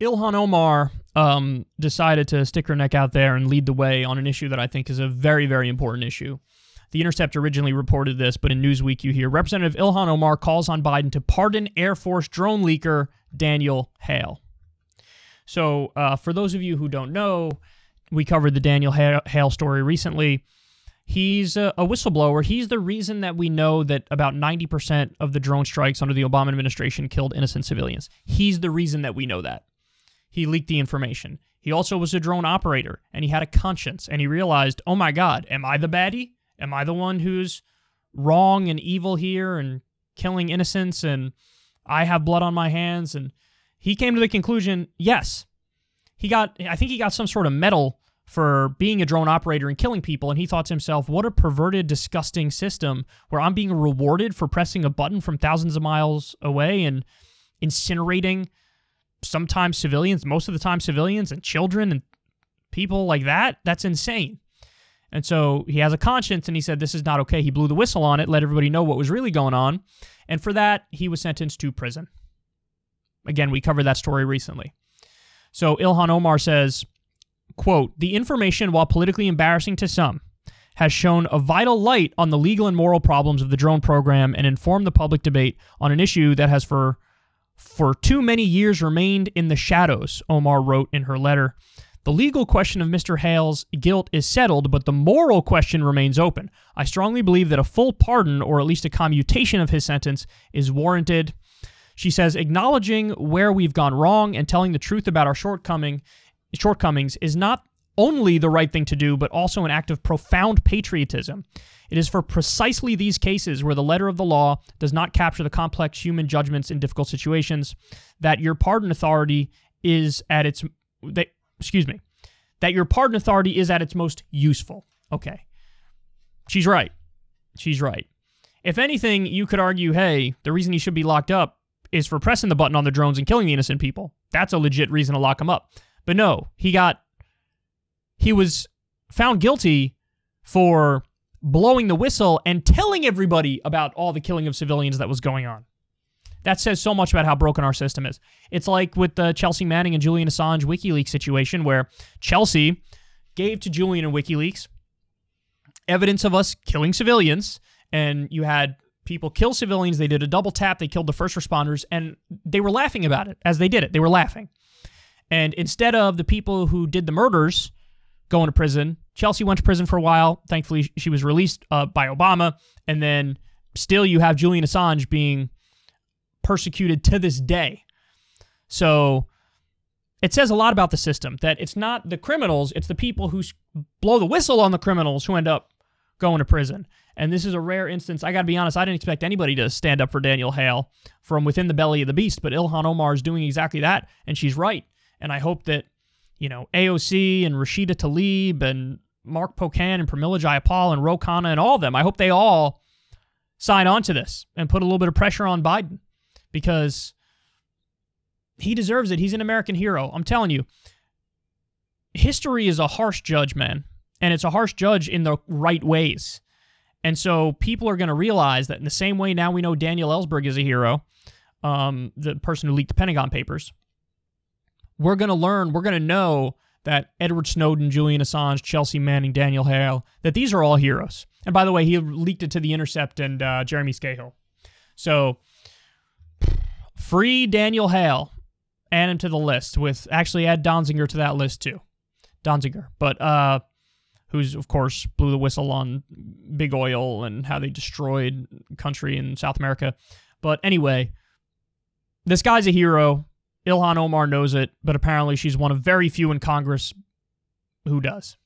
Ilhan Omar um, decided to stick her neck out there and lead the way on an issue that I think is a very, very important issue. The Intercept originally reported this, but in Newsweek you hear Representative Ilhan Omar calls on Biden to pardon Air Force drone leaker Daniel Hale. So, uh, for those of you who don't know, we covered the Daniel Hale story recently. He's a, a, whistleblower. He's the reason that we know that about 90% of the drone strikes under the Obama administration killed innocent civilians. He's the reason that we know that. He leaked the information. He also was a drone operator and he had a conscience and he realized, oh my God, am I the baddie? Am I the one who's wrong and evil here and killing innocents and I have blood on my hands? And he came to the conclusion, yes. He got, I think he got some sort of medal for being a drone operator and killing people. And he thought to himself, what a perverted, disgusting system where I'm being rewarded for pressing a button from thousands of miles away and incinerating sometimes civilians, most of the time civilians and children and people like that. That's insane. And so he has a conscience and he said, This is not okay. He blew the whistle on it, let everybody know what was really going on. And for that, he was sentenced to prison. Again, we covered that story recently. So Ilhan Omar says, quote, the information, while politically embarrassing to some, has shone a vital light on the legal and moral problems of the drone program and informed the public debate on an issue that has for for too many years remained in the shadows, Omar wrote in her letter. The legal question of Mr. Hale's guilt is settled, but the moral question remains open. I strongly believe that a full pardon, or at least a commutation of his sentence, is warranted. She says, acknowledging where we've gone wrong and telling the truth about our shortcoming shortcomings is not only the right thing to do, but also an act of profound patriotism. It is for precisely these cases where the letter of the law does not capture the complex human judgments in difficult situations that your pardon authority is at its that, excuse me that your pardon authority is at its most useful. Okay. She's right. She's right. If anything, you could argue, hey, the reason he should be locked up is for pressing the button on the drones and killing the innocent people. That's a legit reason to lock him up. But no, he got he was found guilty for blowing the whistle and telling everybody about all the killing of civilians that was going on. That says so much about how broken our system is. It's like with the Chelsea Manning and Julian Assange WikiLeaks situation where Chelsea gave to Julian and WikiLeaks evidence of us killing civilians and you had people kill civilians, they did a double tap, they killed the first responders and they were laughing about it as they did it. They were laughing. And instead of the people who did the murders going to prison, Chelsea went to prison for a while. Thankfully, she was released uh, by Obama. And then still, you have Julian Assange being persecuted to this day. So it says a lot about the system that it's not the criminals, it's the people who blow the whistle on the criminals who end up going to prison. And this is a rare instance. I got to be honest, I didn't expect anybody to stand up for Daniel Hale from within the belly of the beast, but Ilhan Omar is doing exactly that, and she's right. And I hope that, you know, AOC and Rashida Tlaib and Mark Pocan and Pramila Jayapal and Ro Khanna and all of them, I hope they all sign on to this and put a little bit of pressure on Biden because he deserves it. He's an American hero. I'm telling you, history is a harsh judge, man. And it's a harsh judge in the right ways. And so people are going to realize that in the same way now we know Daniel Ellsberg is a hero, um, the person who leaked the Pentagon Papers, we're going to learn, we're going to know that Edward Snowden, Julian Assange, Chelsea Manning, Daniel Hale, that these are all heroes. And by the way, he leaked it to The Intercept and uh, Jeremy Scahill. So free Daniel Hale, add him to the list with actually add Donziger to that list too. Donziger. But uh who's of course blew the whistle on big oil and how they destroyed country in South America. But anyway, this guy's a hero. Ilhan Omar knows it, but apparently she's one of very few in Congress who does.